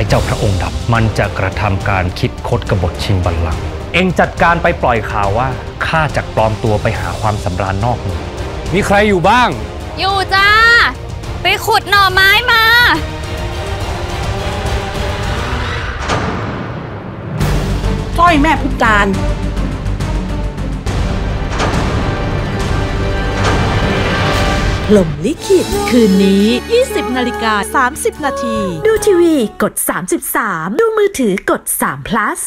อ้เจ้าพระองค์ดำมันจะกระทำการคิดคดกบฏชิงบัลลังก์เองจัดการไปปล่อยข่าวว่าข้าจะปลอมตัวไปหาความสำราญนอกเมืองมีใครอยู่บ้าง อยู่จ้า ไปขุดหน่อไม้มาสร้อยแม่พุทธการ ลมลิขิต คืนนี้ 20 นาฬิกา 30 นาที ดูทีวีกด 33 ดูมือถือกด3 plus